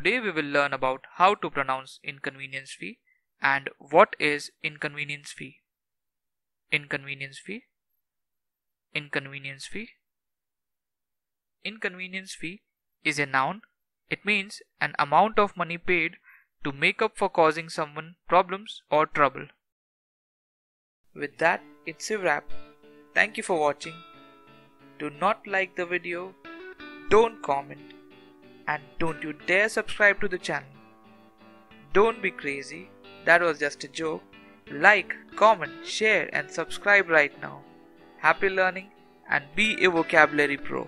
Today we will learn about how to pronounce inconvenience fee and what is inconvenience fee. Inconvenience fee. Inconvenience fee. Inconvenience fee is a noun. It means an amount of money paid to make up for causing someone problems or trouble. With that, it's a wrap. Thank you for watching. Do not like the video, don't comment, and don't you dare subscribe to the channel. Don't be crazy, that was just a joke. Like, comment, share, and subscribe right now. Happy learning and be a vocabulary pro.